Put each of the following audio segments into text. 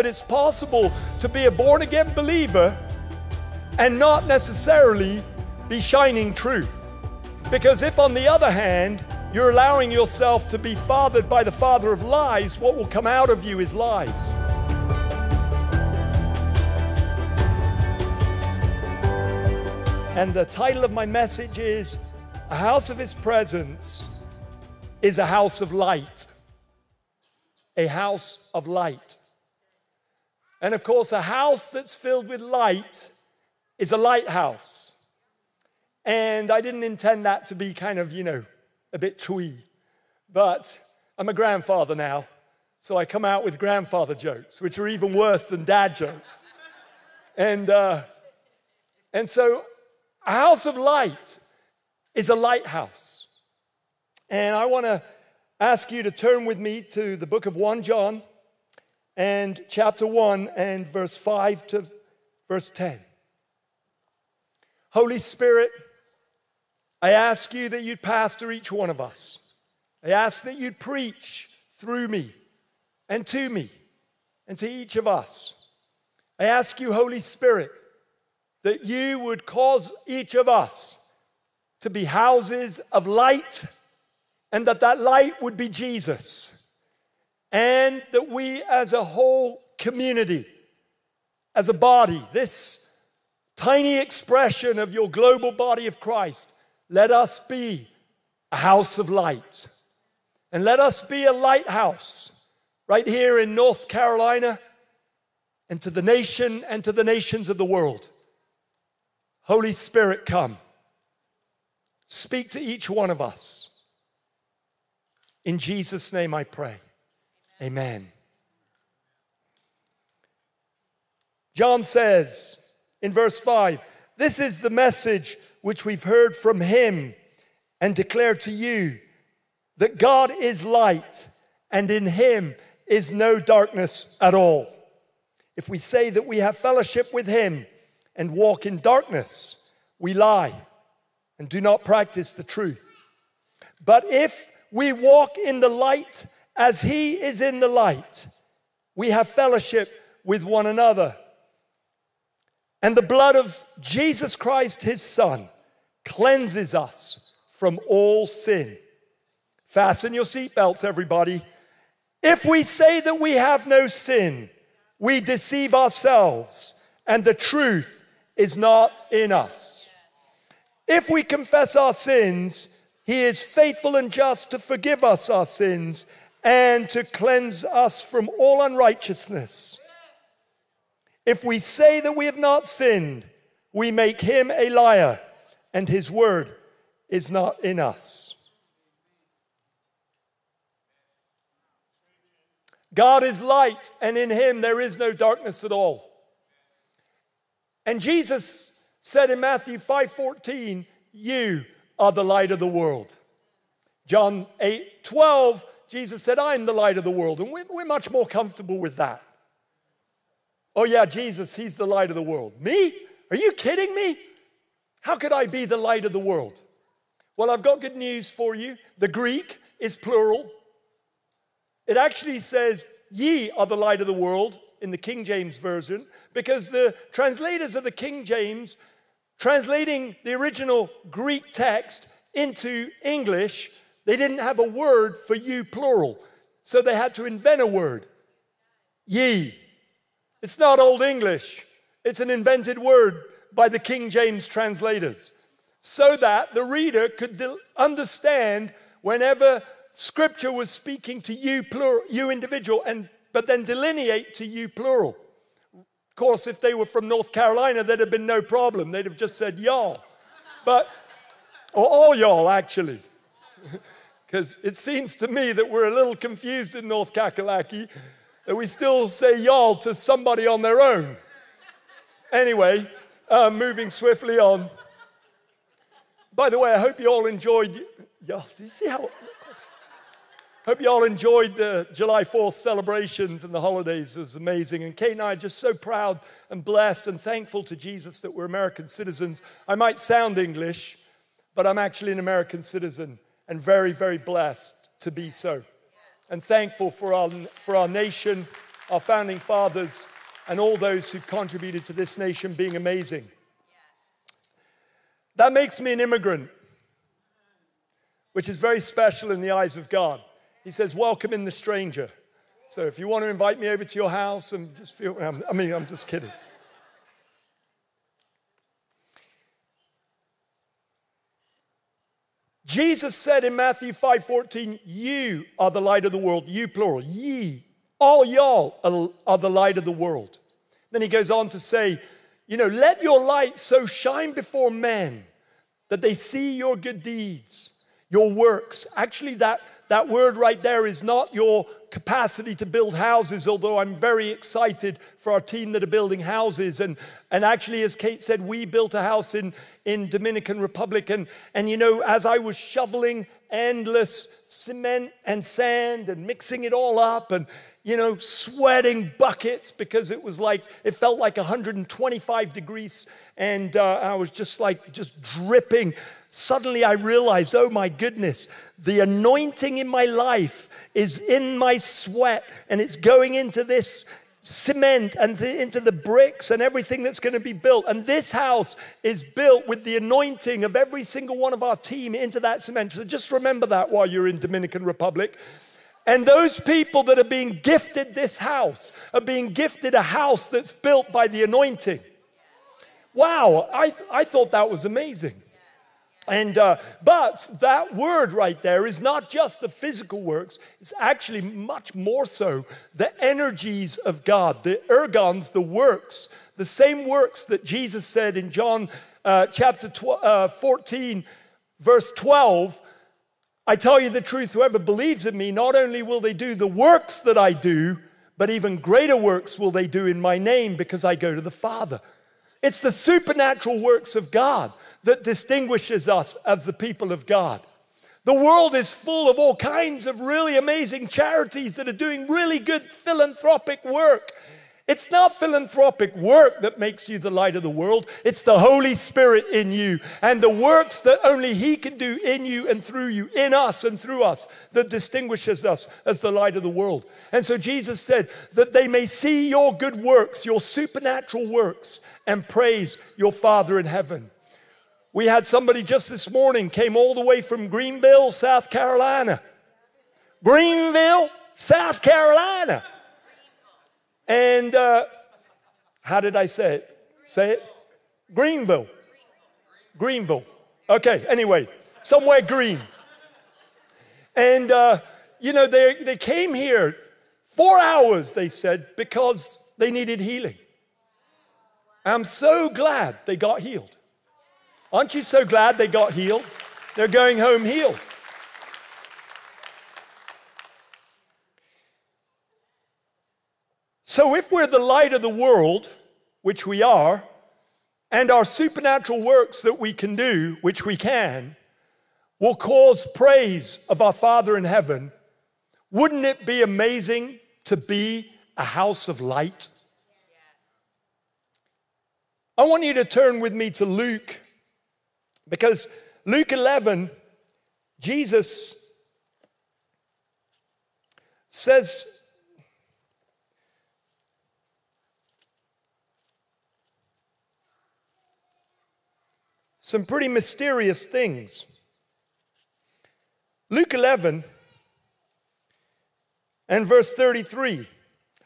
but it's possible to be a born again believer and not necessarily be shining truth. Because if, on the other hand, you're allowing yourself to be fathered by the father of lies, what will come out of you is lies. And the title of my message is A House of His Presence is a House of Light. A house of light. And of course, a house that's filled with light is a lighthouse. And I didn't intend that to be kind of, you know, a bit twee. But I'm a grandfather now, so I come out with grandfather jokes, which are even worse than dad jokes. And, uh, and so a house of light is a lighthouse. And I want to ask you to turn with me to the book of 1 John and chapter 1 and verse 5 to verse 10. Holy Spirit, I ask you that you'd pastor each one of us. I ask that you'd preach through me and to me and to each of us. I ask you, Holy Spirit, that you would cause each of us to be houses of light and that that light would be Jesus. And that we as a whole community, as a body, this tiny expression of your global body of Christ, let us be a house of light. And let us be a lighthouse right here in North Carolina and to the nation and to the nations of the world. Holy Spirit, come. Speak to each one of us. In Jesus' name I pray. Amen. John says in verse 5 This is the message which we've heard from him and declare to you that God is light and in him is no darkness at all. If we say that we have fellowship with him and walk in darkness, we lie and do not practice the truth. But if we walk in the light as he is in the light, we have fellowship with one another. And the blood of Jesus Christ, his Son, cleanses us from all sin. Fasten your seatbelts, everybody. If we say that we have no sin, we deceive ourselves, and the truth is not in us. If we confess our sins, he is faithful and just to forgive us our sins and to cleanse us from all unrighteousness. If we say that we have not sinned, we make him a liar, and his word is not in us. God is light, and in him there is no darkness at all. And Jesus said in Matthew 5:14, "You are the light of the world." John 8, 12, Jesus said, I'm the light of the world. And we're, we're much more comfortable with that. Oh, yeah, Jesus, He's the light of the world. Me? Are you kidding me? How could I be the light of the world? Well, I've got good news for you. The Greek is plural. It actually says, Ye are the light of the world in the King James Version, because the translators of the King James, translating the original Greek text into English, they didn't have a word for you, plural. So they had to invent a word. Ye. It's not Old English, it's an invented word by the King James translators. So that the reader could understand whenever scripture was speaking to you plural you individual and but then delineate to you plural. Of course if they were from north carolina there'd have been no problem. They'd have just said y'all. But or all y'all actually because it seems to me that we're a little confused in north kakalaki that we still say y'all to somebody on their own. Anyway, uh, moving swiftly on. By the way, I hope you all enjoyed. Y'all, did you see how? Hope you all enjoyed the July 4th celebrations and the holidays. It was amazing. And Kate and I are just so proud and blessed and thankful to Jesus that we're American citizens. I might sound English, but I'm actually an American citizen and very, very blessed to be so and thankful for our, for our nation our founding fathers, and all those who've contributed to this nation being amazing. That makes me an immigrant, which is very special in the eyes of God. He says, Welcome in the stranger. So if you want to invite me over to your house and just feel, I mean, I'm just kidding. Jesus said in Matthew 5:14, "You are the light of the world." You plural, ye, all y'all are the light of the world. Then he goes on to say, you know, let your light so shine before men that they see your good deeds, your works. Actually, that, that word right there is not your capacity to build houses, although I'm very excited for our team that are building houses. And, and actually, as Kate said, we built a house in, in Dominican Republic. And, and you know, as I was shoveling endless cement and sand and mixing it all up and you know, sweating buckets because it was like, it felt like 125 degrees. And uh, I was just like, just dripping. Suddenly I realized, oh my goodness, the anointing in my life is in my sweat and it's going into this cement and th- into the bricks and everything that's going to be built. And this house is built with the anointing of every single one of our team into that cement. So just remember that while you're in Dominican Republic. And those people that are being gifted this house are being gifted a house that's built by the anointing. Wow, I, I thought that was amazing. And uh, but that word right there is not just the physical works; it's actually much more so the energies of God, the ergons, the works, the same works that Jesus said in John uh, chapter uh, 14, verse 12 I tell you the truth, whoever believes in me, not only will they do the works that I do, but even greater works will they do in my name because I go to the Father. It's the supernatural works of God that distinguishes us as the people of God. The world is full of all kinds of really amazing charities that are doing really good philanthropic work. It's not philanthropic work that makes you the light of the world. It's the Holy Spirit in you and the works that only He can do in you and through you, in us and through us, that distinguishes us as the light of the world. And so Jesus said that they may see your good works, your supernatural works, and praise your Father in heaven. We had somebody just this morning came all the way from Greenville, South Carolina. Greenville, South Carolina. And uh, how did I say it? Say it? Greenville. Greenville. Okay, anyway, somewhere green. And, uh, you know, they, they came here four hours, they said, because they needed healing. I'm so glad they got healed. Aren't you so glad they got healed? They're going home healed. So, if we're the light of the world, which we are, and our supernatural works that we can do, which we can, will cause praise of our Father in heaven, wouldn't it be amazing to be a house of light? I want you to turn with me to Luke, because Luke 11, Jesus says some pretty mysterious things. Luke 11 and verse 33,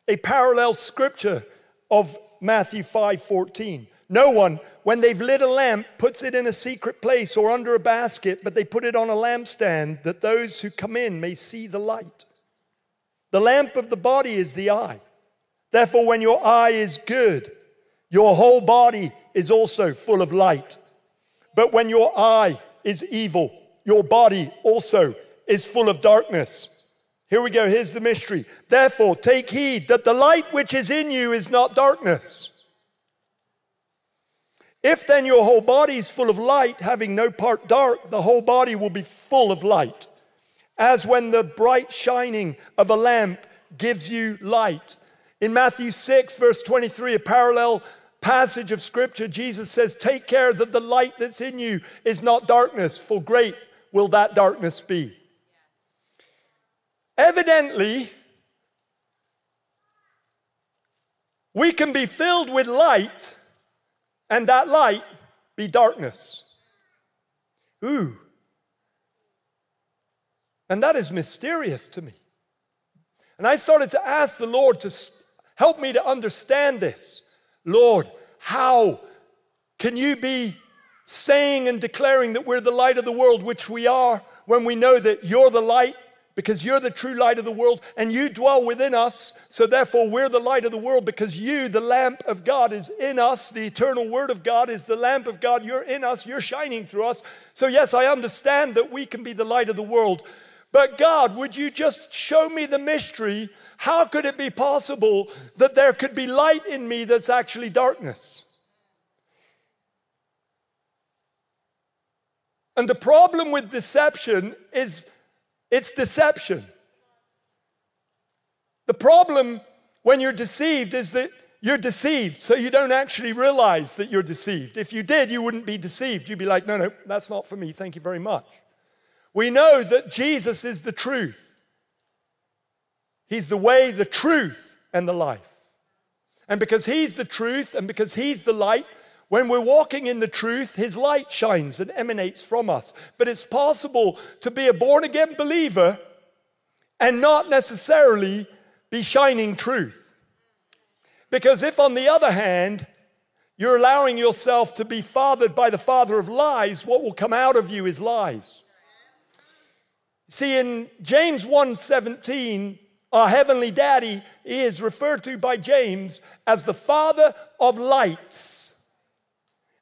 a parallel scripture of Matthew 5:14. No one, when they've lit a lamp, puts it in a secret place or under a basket, but they put it on a lampstand that those who come in may see the light. The lamp of the body is the eye. Therefore, when your eye is good, your whole body is also full of light. But when your eye is evil, your body also is full of darkness. Here we go. Here's the mystery. Therefore, take heed that the light which is in you is not darkness. If then your whole body is full of light, having no part dark, the whole body will be full of light. As when the bright shining of a lamp gives you light. In Matthew 6, verse 23, a parallel passage of scripture, Jesus says, Take care that the light that's in you is not darkness, for great will that darkness be. Evidently, We can be filled with light, and that light be darkness. Ooh. And that is mysterious to me. And I started to ask the Lord to help me to understand this. Lord, how can you be saying and declaring that we're the light of the world, which we are, when we know that you're the light because you're the true light of the world and you dwell within us. So, therefore, we're the light of the world because you, the lamp of God, is in us. The eternal word of God is the lamp of God. You're in us, you're shining through us. So, yes, I understand that we can be the light of the world. But, God, would you just show me the mystery? How could it be possible that there could be light in me that's actually darkness? And the problem with deception is it's deception. The problem when you're deceived is that you're deceived, so you don't actually realize that you're deceived. If you did, you wouldn't be deceived. You'd be like, no, no, that's not for me. Thank you very much. We know that Jesus is the truth. He's the way, the truth, and the life. And because He's the truth and because He's the light, when we're walking in the truth, His light shines and emanates from us. But it's possible to be a born again believer and not necessarily be shining truth. Because if, on the other hand, you're allowing yourself to be fathered by the father of lies, what will come out of you is lies. See, in James 1:17, our heavenly daddy is referred to by James as the father of lights.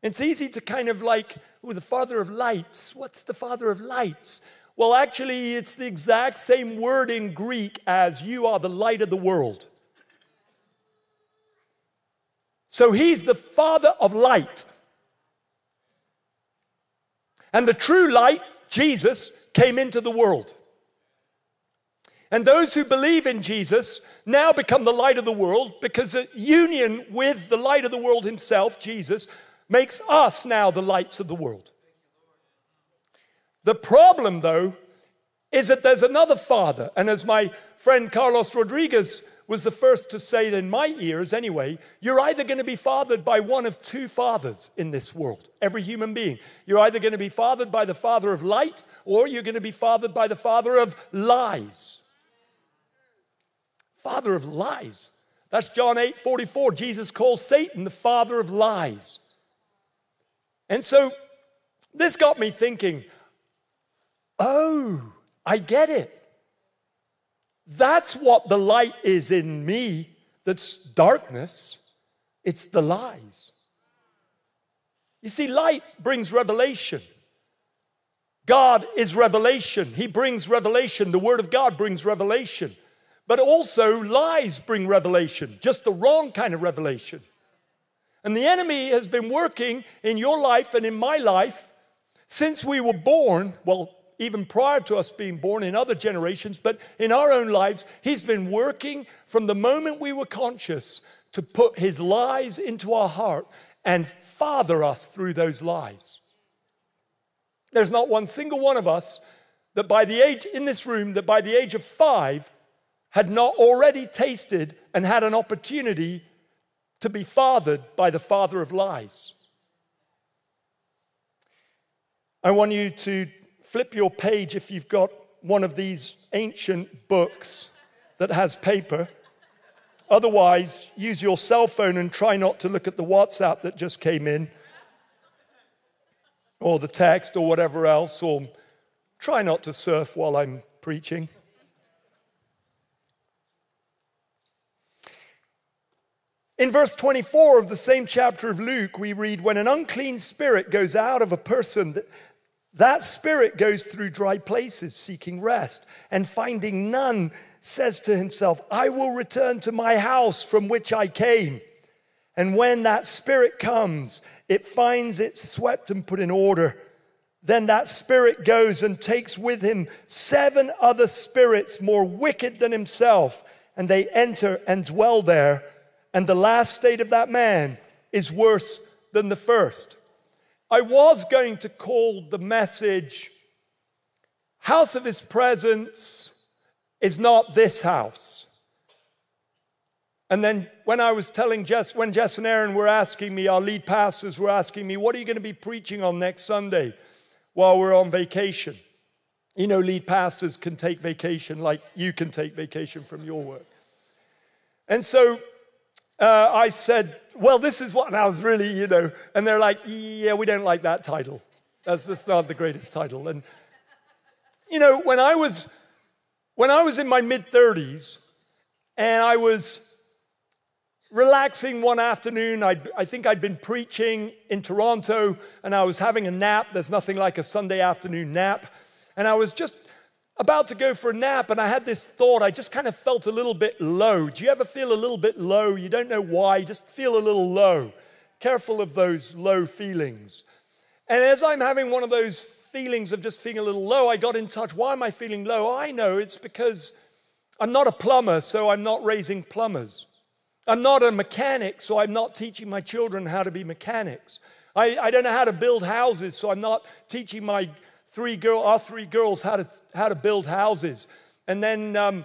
It's easy to kind of like, oh, the father of lights. What's the father of lights? Well, actually, it's the exact same word in Greek as you are the light of the world. So he's the father of light. And the true light, Jesus, came into the world. And those who believe in Jesus now become the light of the world because a union with the light of the world himself, Jesus, makes us now the lights of the world. The problem, though, is that there's another father. And as my friend Carlos Rodriguez was the first to say in my ears, anyway, you're either going to be fathered by one of two fathers in this world, every human being. You're either going to be fathered by the father of light or you're going to be fathered by the father of lies. Father of lies. That's John 8 44. Jesus calls Satan the father of lies. And so this got me thinking, oh, I get it. That's what the light is in me that's darkness. It's the lies. You see, light brings revelation. God is revelation. He brings revelation. The Word of God brings revelation. But also, lies bring revelation, just the wrong kind of revelation. And the enemy has been working in your life and in my life since we were born. Well, even prior to us being born in other generations, but in our own lives, he's been working from the moment we were conscious to put his lies into our heart and father us through those lies. There's not one single one of us that by the age in this room, that by the age of five had not already tasted and had an opportunity to be fathered by the father of lies. I want you to flip your page if you've got one of these ancient books that has paper. Otherwise, use your cell phone and try not to look at the WhatsApp that just came in, or the text, or whatever else, or try not to surf while I'm preaching. In verse 24 of the same chapter of Luke, we read, When an unclean spirit goes out of a person, that spirit goes through dry places seeking rest, and finding none, says to himself, I will return to my house from which I came. And when that spirit comes, it finds it swept and put in order. Then that spirit goes and takes with him seven other spirits more wicked than himself, and they enter and dwell there and the last state of that man is worse than the first. I was going to call the message House of His Presence is not this house. And then when I was telling Jess, when Jess and Aaron were asking me, our lead pastors were asking me, what are you going to be preaching on next Sunday while we're on vacation? You know, lead pastors can take vacation like you can take vacation from your work. And so uh, I said, well, this is what, and I was really, you know, and they're like, yeah, we don't like that title. That's, that's not the greatest title. And, you know, when I was, when I was in my mid 30s and I was relaxing one afternoon. I'd, I think I'd been preaching in Toronto and I was having a nap. There's nothing like a Sunday afternoon nap. And I was just about to go for a nap and I had this thought. I just kind of felt a little bit low. Do you ever feel a little bit low? You don't know why, you just feel a little low. Careful of those low feelings. And as I'm having one of those feelings of just feeling a little low, I got in touch. Why am I feeling low? I know it's because I'm not a plumber, so I'm not raising plumbers. I'm not a mechanic, so I'm not teaching my children how to be mechanics. I, I don't know how to build houses, so I'm not teaching my three girl, our three girls how to, how to build houses. And then um,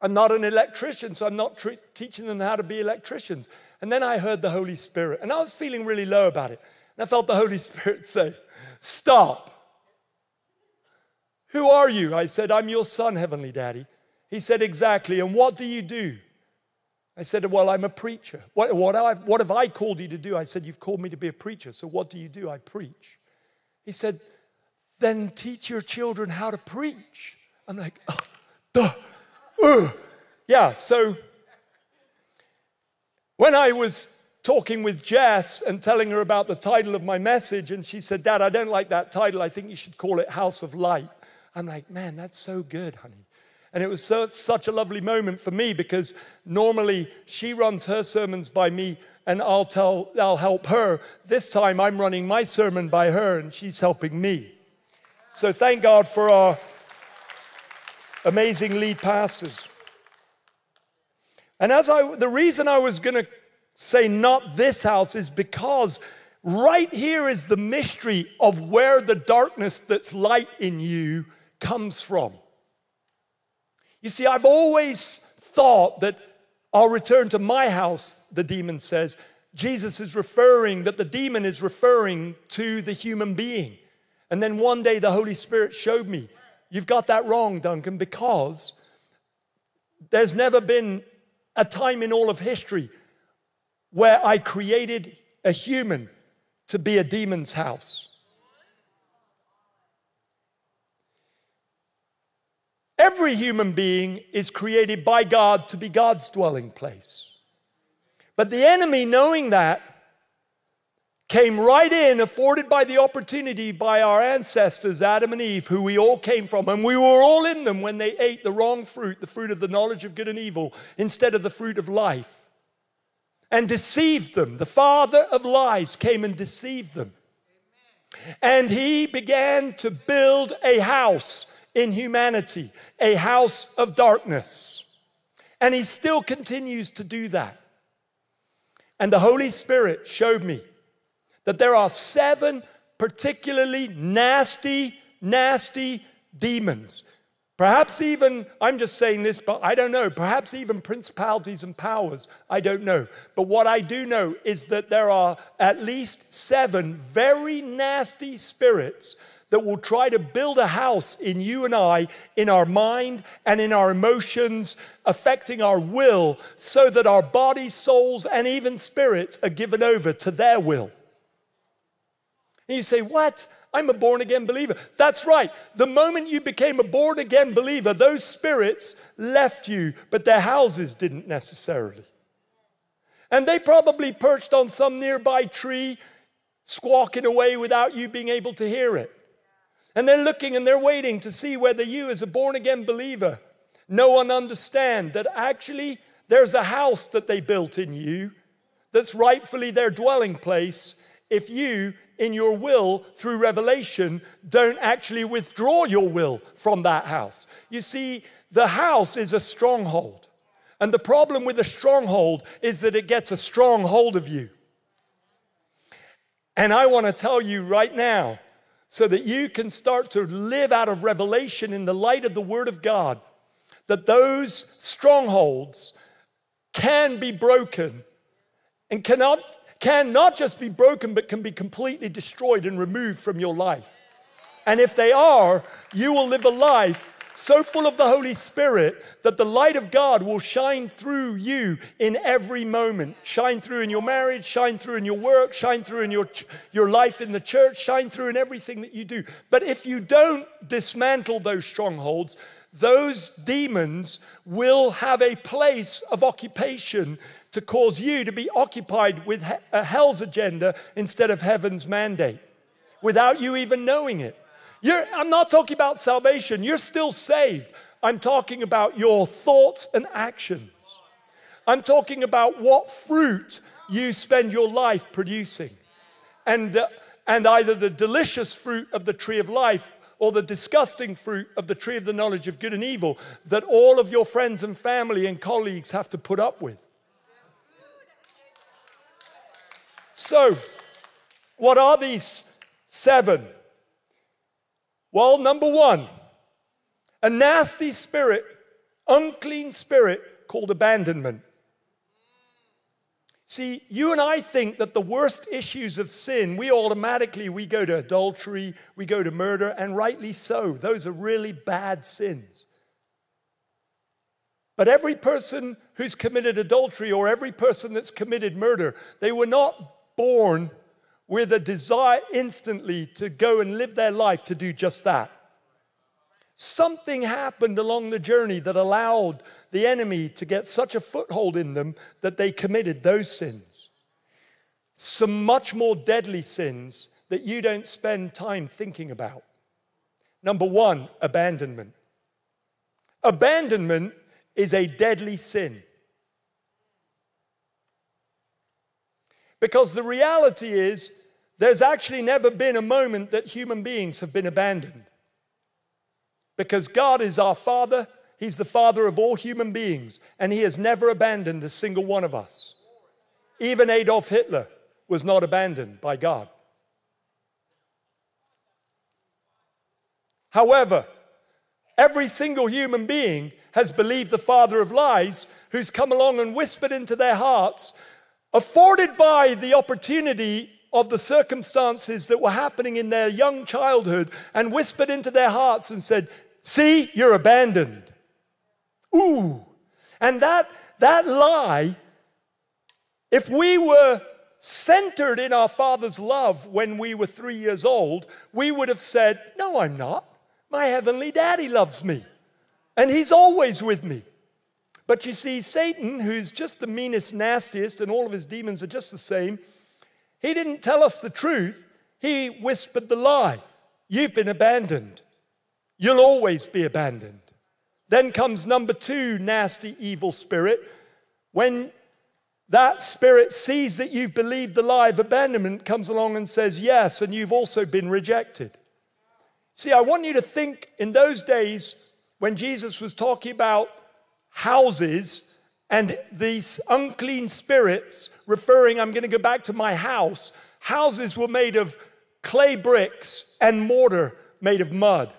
I'm not an electrician, so I'm not tre- teaching them how to be electricians. And then I heard the Holy Spirit, and I was feeling really low about it. And I felt the Holy Spirit say, Stop. Who are you? I said, I'm your son, Heavenly Daddy. He said, Exactly. And what do you do? I said, Well, I'm a preacher. What, what, I, what have I called you to do? I said, You've called me to be a preacher. So what do you do? I preach. He said, Then teach your children how to preach. I'm like, oh, duh, uh. Yeah, so when I was talking with Jess and telling her about the title of my message, and she said, Dad, I don't like that title. I think you should call it House of Light. I'm like, Man, that's so good, honey. And it was so, such a lovely moment for me because normally she runs her sermons by me and I'll, tell, I'll help her. This time I'm running my sermon by her and she's helping me. So thank God for our amazing lead pastors. And as I, the reason I was going to say not this house is because right here is the mystery of where the darkness that's light in you comes from. You see, I've always thought that I'll return to my house, the demon says. Jesus is referring, that the demon is referring to the human being. And then one day the Holy Spirit showed me, you've got that wrong, Duncan, because there's never been a time in all of history where I created a human to be a demon's house. Every human being is created by God to be God's dwelling place. But the enemy, knowing that, came right in, afforded by the opportunity by our ancestors, Adam and Eve, who we all came from, and we were all in them when they ate the wrong fruit, the fruit of the knowledge of good and evil, instead of the fruit of life, and deceived them. The father of lies came and deceived them. And he began to build a house in humanity, a house of darkness. And he still continues to do that. And the Holy Spirit showed me that there are seven particularly nasty, nasty demons. Perhaps even, I'm just saying this, but I don't know, perhaps even principalities and powers, I don't know. But what I do know is that there are at least seven very nasty spirits that will try to build a house in you and I, in our mind and in our emotions, affecting our will, so that our bodies, souls, and even spirits are given over to their will. And you say, What? I'm a born again believer. That's right. The moment you became a born again believer, those spirits left you, but their houses didn't necessarily. And they probably perched on some nearby tree, squawking away without you being able to hear it. And they're looking and they're waiting to see whether you, as a born again believer, know and understand that actually there's a house that they built in you that's rightfully their dwelling place if you, in your will, through revelation, don't actually withdraw your will from that house. You see, the house is a stronghold. And the problem with a stronghold is that it gets a strong hold of you. And I want to tell you right now so that you can start to live out of revelation in the light of the Word of God, that those strongholds can be broken and cannot, can not just be broken, but can be completely destroyed and removed from your life. And if they are, you will live a life so full of the Holy Spirit that the light of God will shine through you in every moment. Shine through in your marriage, shine through in your work, shine through in your, your life in the church, shine through in everything that you do. But if you don't dismantle those strongholds, those demons will have a place of occupation to cause you to be occupied with hell's agenda instead of heaven's mandate without you even knowing it. You're, I'm not talking about salvation, you're still saved. I'm talking about your thoughts and actions. I'm talking about what fruit you spend your life producing. And, uh, and either the delicious fruit of the tree of life or the disgusting fruit of the tree of the knowledge of good and evil that all of your friends and family and colleagues have to put up with. So, what are these seven? Well, number one, a nasty spirit, unclean spirit called abandonment. See, you and I think that the worst issues of sin, we automatically we go to adultery, we go to murder, and rightly so. Those are really bad sins. But every person who's committed adultery or every person that's committed murder, they were not born with a desire instantly to go and live their life to do just that. Something happened along the journey that allowed the enemy to get such a foothold in them that they committed those sins. Some much more deadly sins that you don't spend time thinking about. Number one, abandonment. Abandonment is a deadly sin. Because the reality is, there's actually never been a moment that human beings have been abandoned. Because God is our Father, He's the Father of all human beings, and He has never abandoned a single one of us. Even Adolf Hitler was not abandoned by God. However, every single human being has believed the father of lies who's come along and whispered into their hearts, afforded by the opportunity of the circumstances that were happening in their young childhood and whispered into their hearts and said, See, you're abandoned. Ooh. And that, that lie, if we were centered in our Father's love when we were three years old, we would have said, No, I'm not. My heavenly daddy loves me, and he's always with me. But you see, Satan, who's just the meanest, nastiest, and all of his demons are just the same, he didn't tell us the truth, he whispered the lie. You've been abandoned. You'll always be abandoned. Then comes number two nasty, evil spirit. When that spirit sees that you've believed the lie of abandonment, comes along and says, Yes, and you've also been rejected. See, I want you to think in those days when Jesus was talking about houses and these unclean spirits, referring, I'm going to go back to my house, houses were made of clay bricks and mortar made of mud.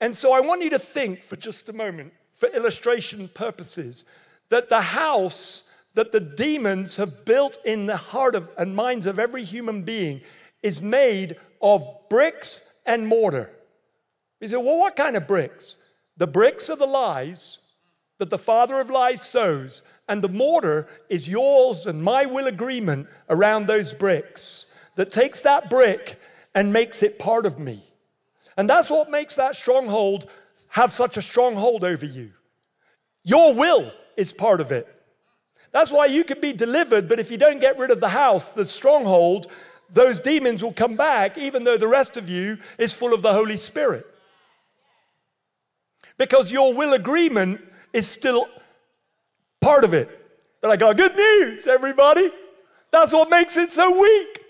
And so I want you to think for just a moment, for illustration purposes, that the house that the demons have built in the heart of and minds of every human being is made of bricks and mortar. You say, well, what kind of bricks? The bricks are the lies that the father of lies sows, and the mortar is yours and my will agreement around those bricks that takes that brick and makes it part of me. And that's what makes that stronghold have such a strong hold over you. Your will is part of it. That's why you can be delivered, but if you don't get rid of the house, the stronghold, those demons will come back, even though the rest of you is full of the Holy Spirit. Because your will agreement is still part of it. But I got good news, everybody. That's what makes it so weak.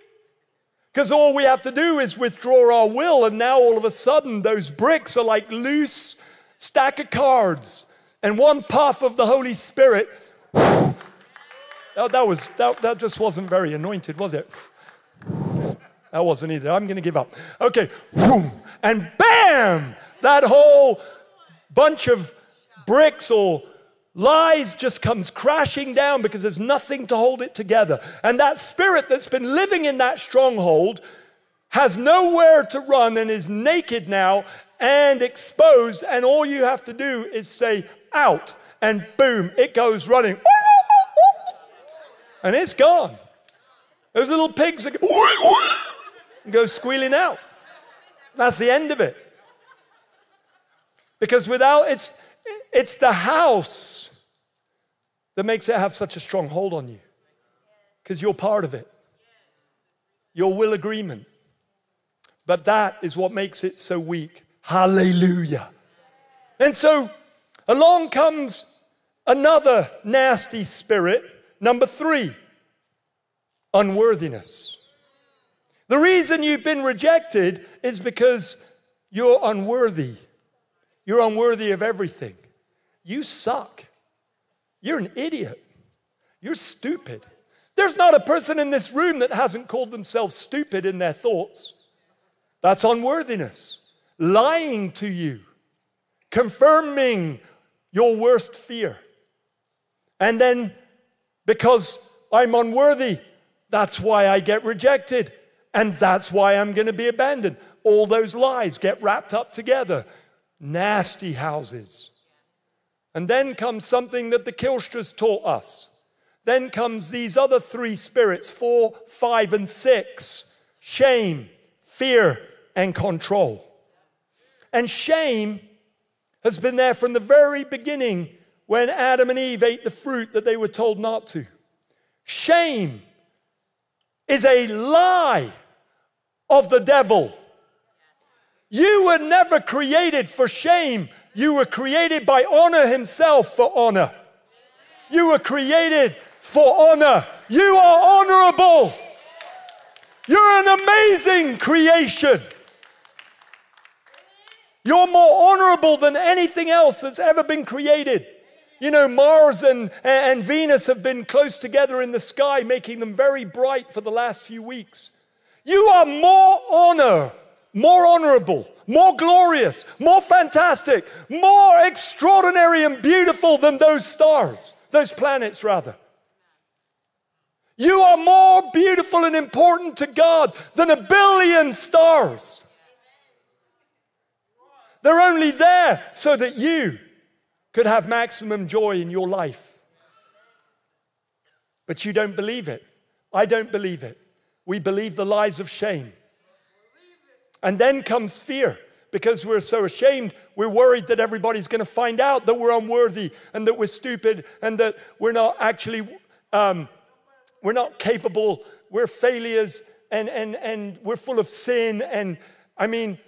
Because all we have to do is withdraw our will, and now all of a sudden, those bricks are like loose stack of cards. And one puff of the Holy Spirit, that, that, was, that, that just wasn't very anointed, was it? That wasn't either. I'm going to give up. Okay. And bam! That whole bunch of bricks or lies just comes crashing down because there's nothing to hold it together. And that spirit that's been living in that stronghold has nowhere to run and is naked now and exposed. And all you have to do is say, out, and boom, it goes running. And it's gone. Those little pigs go squealing out. That's the end of it. Because without it's it's the house that makes it have such a strong hold on you. Because you're part of it. Your will agreement. But that is what makes it so weak. Hallelujah. And so along comes another nasty spirit, number three, unworthiness. The reason you've been rejected is because you're unworthy. You're unworthy of everything. You suck. You're an idiot. You're stupid. There's not a person in this room that hasn't called themselves stupid in their thoughts. That's unworthiness. Lying to you, confirming your worst fear. And then, because I'm unworthy, that's why I get rejected. And that's why I'm going to be abandoned. All those lies get wrapped up together. Nasty houses. And then comes something that the Kylstras taught us. Then comes these other three spirits four, five, and six shame, fear, and control. And shame has been there from the very beginning when Adam and Eve ate the fruit that they were told not to. Shame is a lie of the devil. You were never created for shame. You were created by honor himself for honor. You were created for honor. You are honorable. You're an amazing creation. You're more honorable than anything else that's ever been created. You know, Mars and, and Venus have been close together in the sky, making them very bright for the last few weeks. You are more honor, more honorable, more glorious, more fantastic, more extraordinary and beautiful than those stars, those planets, rather. You are more beautiful and important to God than a billion stars. They're only there so that you could have maximum joy in your life. But you don't believe it. I don't believe it. We believe the lies of shame. And then comes fear because we're so ashamed. We're worried that everybody's going to find out that we're unworthy and that we're stupid and that we're not actually, um, we're not capable, we're failures and, and, and we're full of sin. And I mean,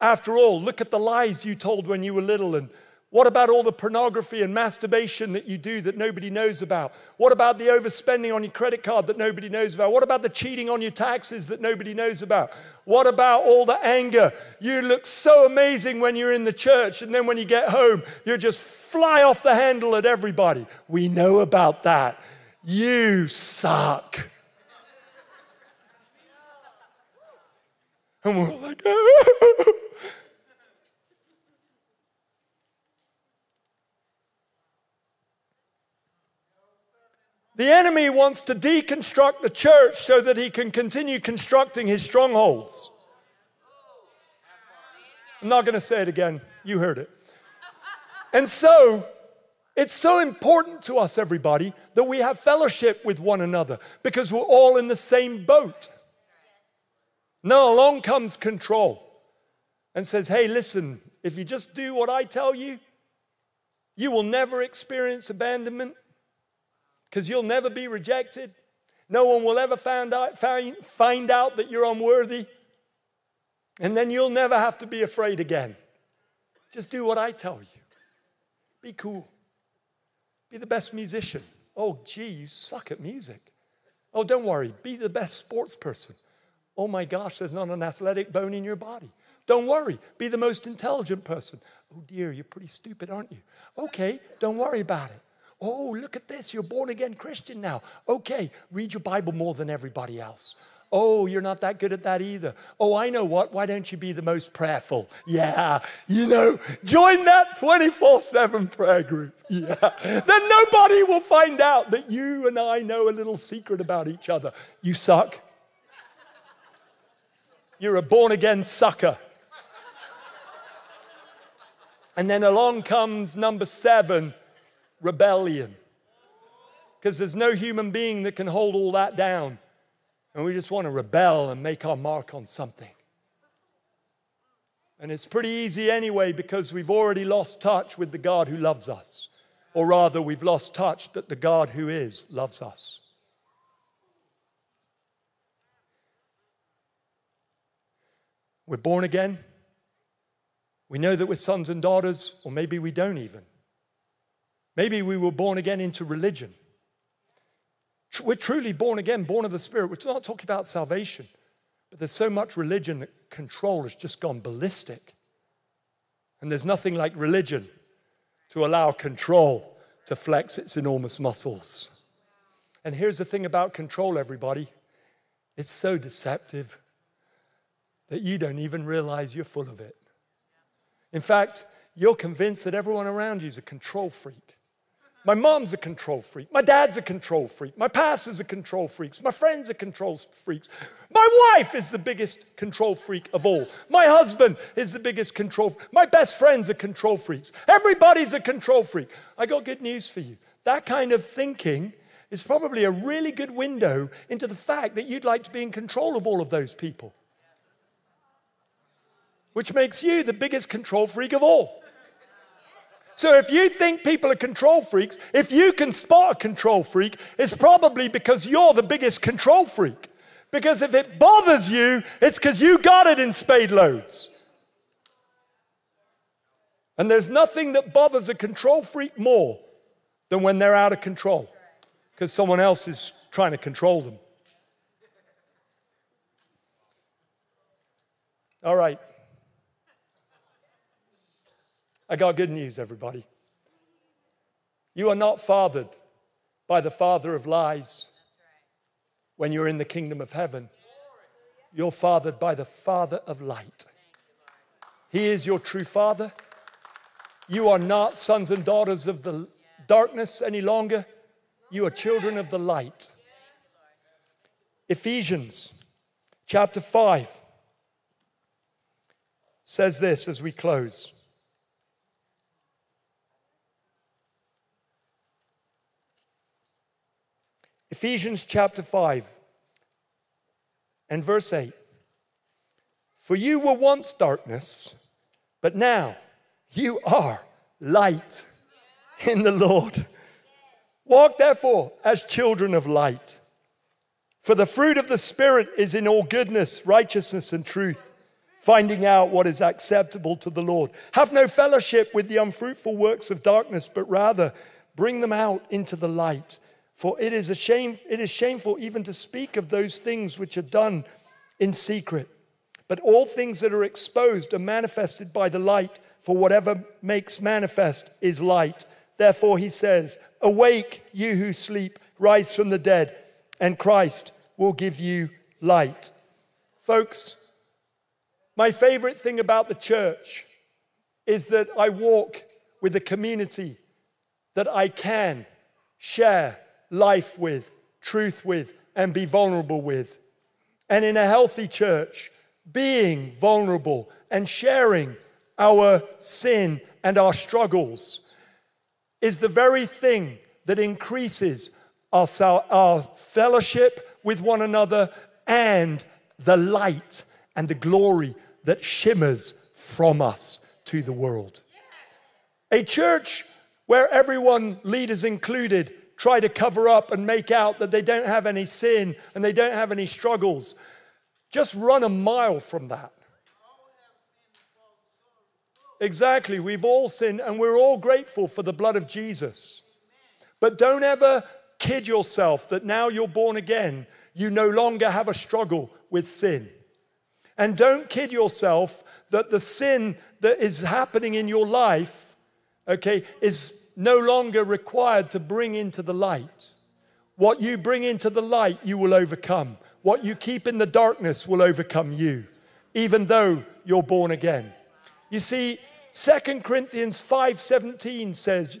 after all, look at the lies you told when you were little and what about all the pornography and masturbation that you do that nobody knows about? What about the overspending on your credit card that nobody knows about? What about the cheating on your taxes that nobody knows about? What about all the anger? You look so amazing when you're in the church, and then when you get home, you just fly off the handle at everybody. We know about that. You suck. And we're like, The enemy wants to deconstruct the church so that he can continue constructing his strongholds. I'm not going to say it again. You heard it. And so, it's so important to us, everybody, that we have fellowship with one another because we're all in the same boat. Now, along comes control and says, Hey, listen, if you just do what I tell you, you will never experience abandonment because you'll never be rejected. No one will ever find out, find, find out that you're unworthy. And then you'll never have to be afraid again. Just do what I tell you. Be cool. Be the best musician. Oh, gee, you suck at music. Oh, don't worry. Be the best sports person. Oh my gosh, there's not an athletic bone in your body. Don't worry. Be the most intelligent person. Oh dear, you're pretty stupid, aren't you? Okay, don't worry about it. Oh, look at this. You're born again Christian now. Okay, read your Bible more than everybody else. Oh, you're not that good at that either. Oh, I know what. Why don't you be the most prayerful? Yeah, you know, join that 24 7 prayer group. Yeah. then nobody will find out that you and I know a little secret about each other. You suck. You're a born again sucker. And then along comes number seven rebellion. Because there's no human being that can hold all that down. And we just want to rebel and make our mark on something. And it's pretty easy anyway because we've already lost touch with the God who loves us. Or rather, we've lost touch that the God who is loves us. We're born again. We know that we're sons and daughters, or maybe we don't even. Maybe we were born again into religion. We're truly born again, born of the Spirit. We're not talking about salvation, but there's so much religion that control has just gone ballistic. And there's nothing like religion to allow control to flex its enormous muscles. And here's the thing about control, everybody it's so deceptive that you don't even realize you're full of it. In fact, you're convinced that everyone around you is a control freak. My mom's a control freak. My dad's a control freak. My pastor's a control freak. My friends are control freaks. My wife is the biggest control freak of all. My husband is the biggest control. My best friends are control freaks. Everybody's a control freak. I got good news for you. That kind of thinking is probably a really good window into the fact that you'd like to be in control of all of those people which makes you the biggest control freak of all. So if you think people are control freaks, if you can spot a control freak, it's probably because you're the biggest control freak. Because if it bothers you, it's because you got it in spade loads. And there's nothing that bothers a control freak more than when they're out of control because someone else is trying to control them. All right. I got good news, everybody. You are not fathered by the father of lies when you're in the kingdom of heaven. You're fathered by the father of light. He is your true father. You are not sons and daughters of the darkness any longer. You are children of the light. Ephesians chapter 5 says this as we close. Ephesians chapter 5 and verse 8. For you were once darkness, but now you are light in the Lord. Walk therefore as children of light. For the fruit of the Spirit is in all goodness, righteousness, and truth, finding out what is acceptable to the Lord. Have no fellowship with the unfruitful works of darkness, but rather bring them out into the light. For it is, a shame, it is shameful even to speak of those things which are done in secret. But all things that are exposed are manifested by the light, for whatever makes manifest is light. Therefore, he says, Awake, you who sleep, rise from the dead, and Christ will give you light. Folks, my favorite thing about the church is that I walk with a community that I can share life with, truth with, and be vulnerable with. And in a healthy church, being vulnerable and sharing our sin and our struggles is the very thing that increases our, our fellowship with one another and the light and the glory that shimmers from us to the world. A church where everyone, leaders included, try to cover up and make out that they don't have any sin and they don't have any struggles. Just run a mile from that. Exactly. We've all sinned and we're all grateful for the blood of Jesus. But don't ever kid yourself that now you're born again, you no longer have a struggle with sin. And don't kid yourself that the sin that is happening in your life, okay, is no longer required to bring into the light. What you bring into the light, you will overcome. What you keep in the darkness will overcome you, even though you're born again. You see, 2 Corinthians 5:17 says,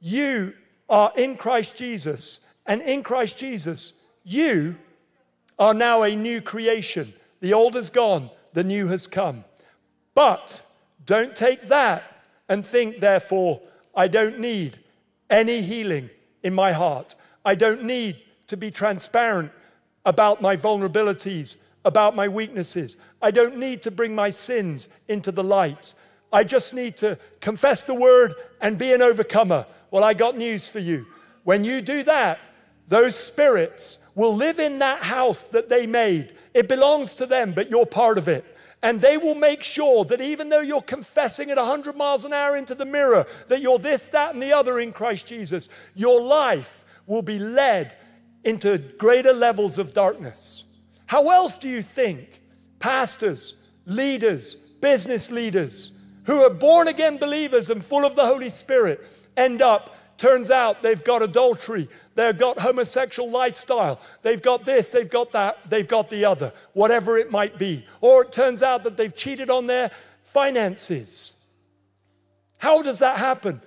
"You are in Christ Jesus, and in Christ Jesus, you are now a new creation. The old is gone, the new has come." But don't take that and think, therefore, I don't need any healing in my heart. I don't need to be transparent about my vulnerabilities, about my weaknesses. I don't need to bring my sins into the light. I just need to confess the word and be an overcomer. Well, I got news for you. When you do that, those spirits will live in that house that they made. It belongs to them, but you're part of it. And they will make sure that even though you're confessing at 100 miles an hour into the mirror that you're this, that, and the other in Christ Jesus, your life will be led into greater levels of darkness. How else do you think pastors, leaders, business leaders who are born again believers and full of the Holy Spirit end up? Turns out they've got adultery, they've got homosexual lifestyle, they've got this, they've got that, they've got the other, whatever it might be. Or it turns out that they've cheated on their finances. How does that happen?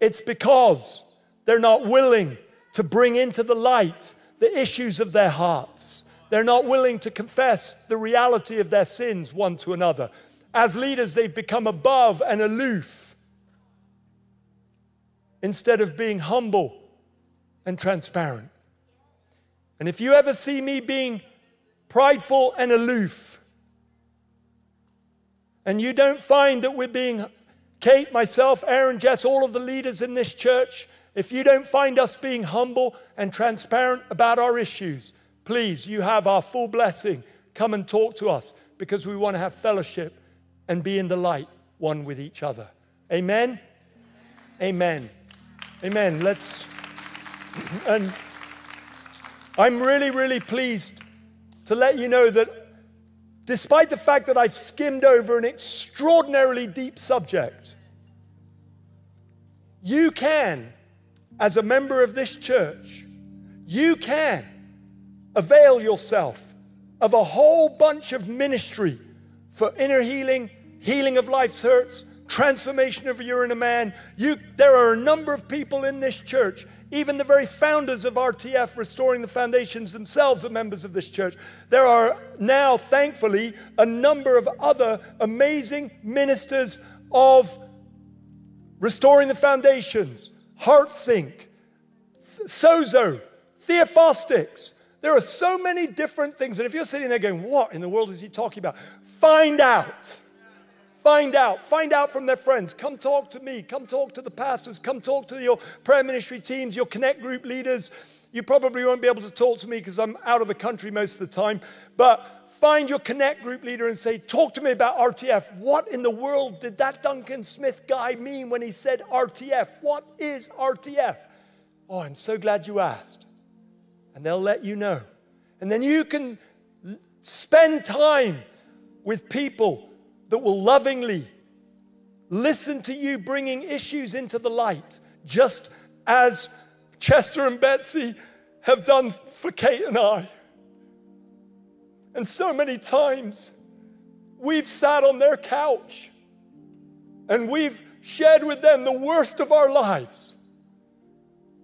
It's because they're not willing to bring into the light the issues of their hearts. They're not willing to confess the reality of their sins one to another. As leaders, they've become above and aloof instead of being humble and transparent. And if you ever see me being prideful and aloof, and you don't find that we're being, Kate, myself, Aaron, Jess, all of the leaders in this church, if you don't find us being humble and transparent about our issues, please, you have our full blessing. Come and talk to us because we want to have fellowship and be in the light one with each other. Amen? Amen. Amen. Let's, and I'm really, really pleased to let you know that despite the fact that I've skimmed over an extraordinarily deep subject, you can as a member of this church, you can avail yourself of a whole bunch of ministry for inner healing, healing of life's hurts, transformation of your inner man. You, there are a number of people in this church, even the very founders of RTF, Restoring the Foundations themselves, are members of this church. There are now, thankfully, a number of other amazing ministers of Restoring the Foundations, HeartSync, Sozo, Theophostics. There are so many different things. And if you're sitting there going, What in the world is he talking about? Find out. Find out. Find out from their friends. Come talk to me. Come talk to the pastors. Come talk to your prayer ministry teams, your connect group leaders. You probably won't be able to talk to me because I'm out of the country most of the time. But find your connect group leader and say, Talk to me about RTF. What in the world did that Duncan Smith guy mean when he said RTF? What is RTF? Oh, I'm so glad you asked. And they'll let you know. And then you can spend time with people that will lovingly listen to you bringing issues into the light, just as Chester and Betsy have done for Kate and I. And so many times we've sat on their couch and we've shared with them the worst of our lives.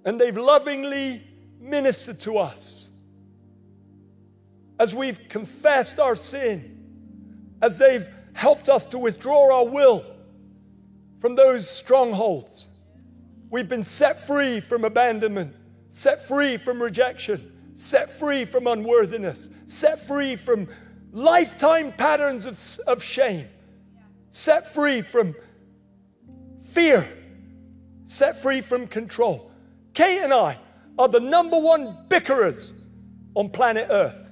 And they've lovingly ministered to us as we've confessed our sin, as they've helped us to withdraw our will from those strongholds. We've been set free from abandonment, set free from rejection, set free from unworthiness, set free from lifetime patterns of, of shame, set free from fear, set free from control. Kate and I are the number one bickerers on planet Earth.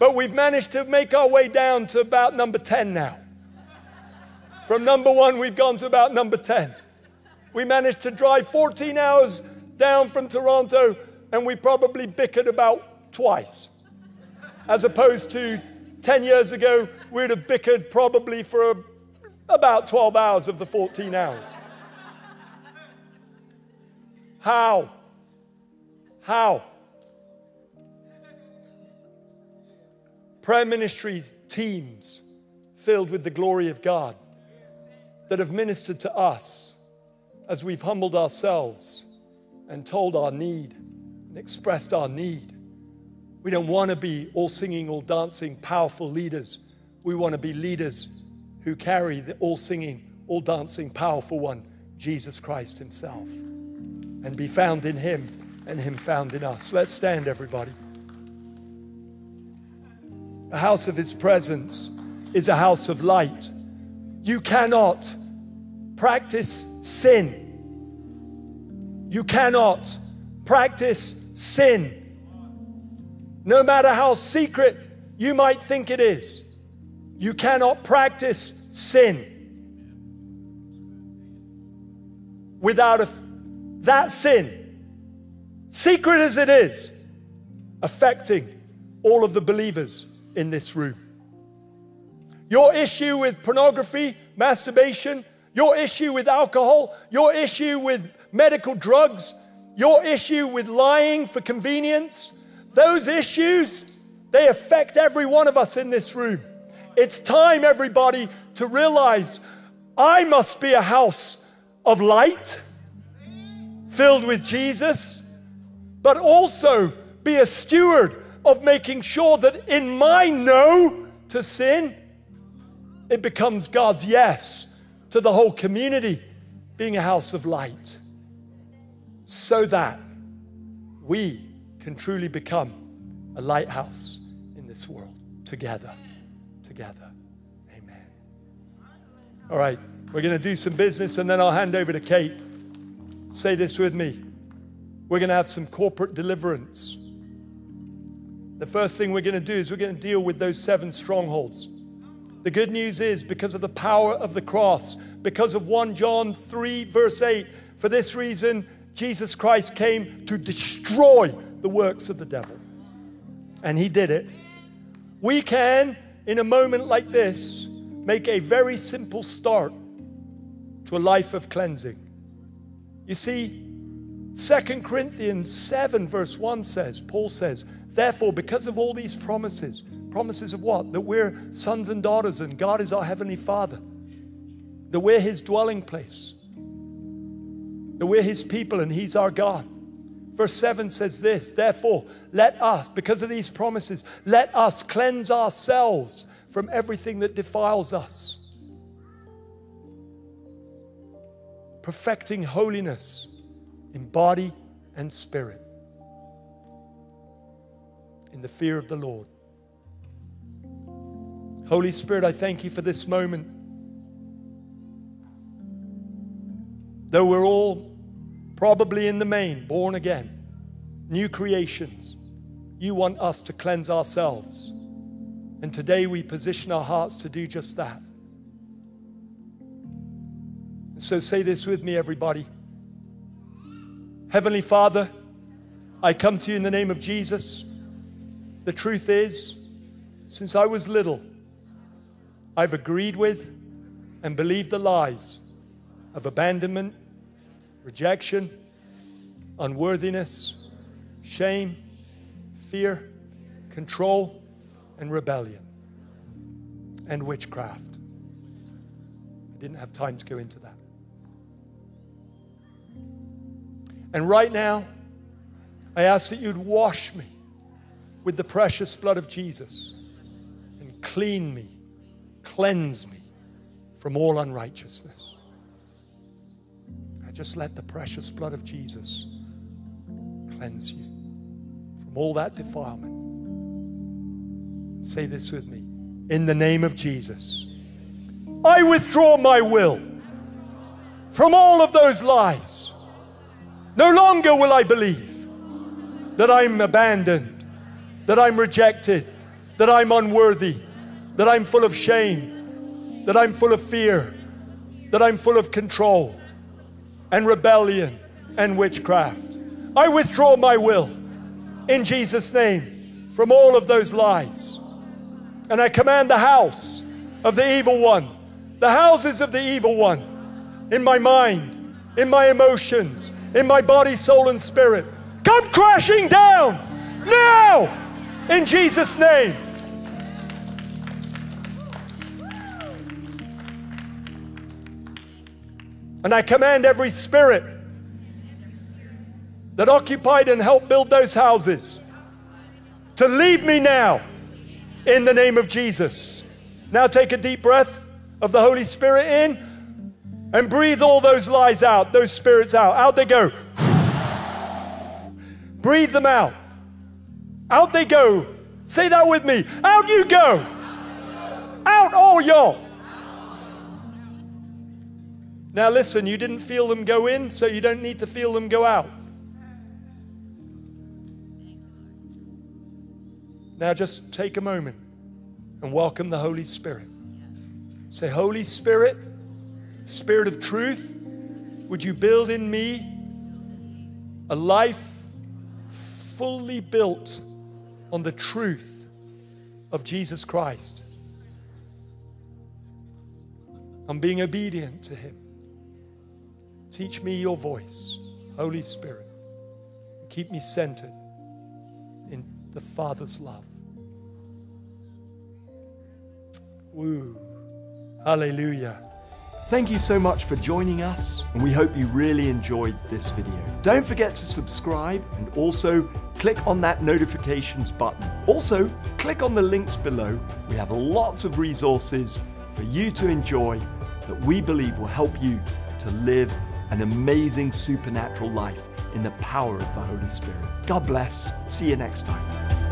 But we've managed to make our way down to about number 10 now. From number one, we've gone to about number 10. We managed to drive 14 hours down from Toronto, and we probably bickered about twice. As opposed to 10 years ago, we'd have bickered probably for about 12 hours of the 14 hours. How? How? Prayer ministry teams filled with the glory of God that have ministered to us as we've humbled ourselves and told our need and expressed our need. We don't want to be all singing, all dancing, powerful leaders. We want to be leaders who carry the all singing, all dancing, powerful one, Jesus Christ Himself, and be found in Him and Him found in us. Let's stand, everybody. A house of His presence is a house of light. You cannot practice sin. You cannot practice sin. No matter how secret you might think it is, you cannot practice sin without a, that sin, secret as it is, affecting all of the believers in this room. Your issue with pornography, masturbation, your issue with alcohol, your issue with medical drugs, your issue with lying for convenience, those issues, they affect every one of us in this room. It's time, everybody, to realize I must be a house of light filled with Jesus, but also be a steward of making sure that in my no to sin, it becomes God's yes to the whole community being a house of light so that we can truly become a lighthouse in this world together. Together. Amen. All right, we're going to do some business and then I'll hand over to Kate. Say this with me. We're going to have some corporate deliverance. The first thing we're going to do is we're going to deal with those seven strongholds. The good news is because of the power of the cross, because of 1 John 3, verse 8, for this reason, Jesus Christ came to destroy the works of the devil. And he did it. We can, in a moment like this, make a very simple start to a life of cleansing. You see, 2 Corinthians 7, verse 1 says, Paul says, Therefore, because of all these promises, promises of what? That we're sons and daughters and God is our heavenly Father, that we're His dwelling place, that we're His people and He's our God. Verse 7 says this Therefore, let us, because of these promises, let us cleanse ourselves from everything that defiles us, perfecting holiness in body and spirit, in the fear of the Lord. Holy Spirit, I thank you for this moment. Though we're all probably in the main born again, new creations, you want us to cleanse ourselves. And today we position our hearts to do just that. So say this with me, everybody. Heavenly Father, I come to you in the name of Jesus. The truth is, since I was little, I've agreed with and believed the lies of abandonment, rejection, unworthiness, shame, fear, control, and rebellion, and witchcraft. I didn't have time to go into that. And right now, I ask that you'd wash me with the precious blood of Jesus and clean me, cleanse me from all unrighteousness. I just let the precious blood of Jesus cleanse you from all that defilement. Say this with me. In the name of Jesus, I withdraw my will from all of those lies no longer will I believe that I'm abandoned, that I'm rejected, that I'm unworthy, that I'm full of shame, that I'm full of fear, that I'm full of control and rebellion and witchcraft. I withdraw my will in Jesus' name from all of those lies. And I command the house of the evil one, the houses of the evil one, in my mind, in my emotions, in my body, soul, and spirit come crashing down now in Jesus' name. And I command every spirit that occupied and helped build those houses to leave me now in the name of Jesus. Now take a deep breath of the Holy Spirit in and breathe all those lies out, those spirits out. Out they go. breathe them out. Out they go. Say that with me. Out you go. Out all y'all. Now, listen, you didn't feel them go in, so you don't need to feel them go out. Now, just take a moment and welcome the Holy Spirit. Say, Holy Spirit, Spirit of truth, would you build in me a life fully built on the truth of Jesus Christ? I'm being obedient to Him. Teach me your voice, Holy Spirit. Keep me centered in the Father's love. Woo. Hallelujah. Thank you so much for joining us, and we hope you really enjoyed this video. Don't forget to subscribe and also click on that notifications button. Also, click on the links below. We have lots of resources for you to enjoy that we believe will help you to live an amazing supernatural life in the power of the Holy Spirit. God bless. See you next time.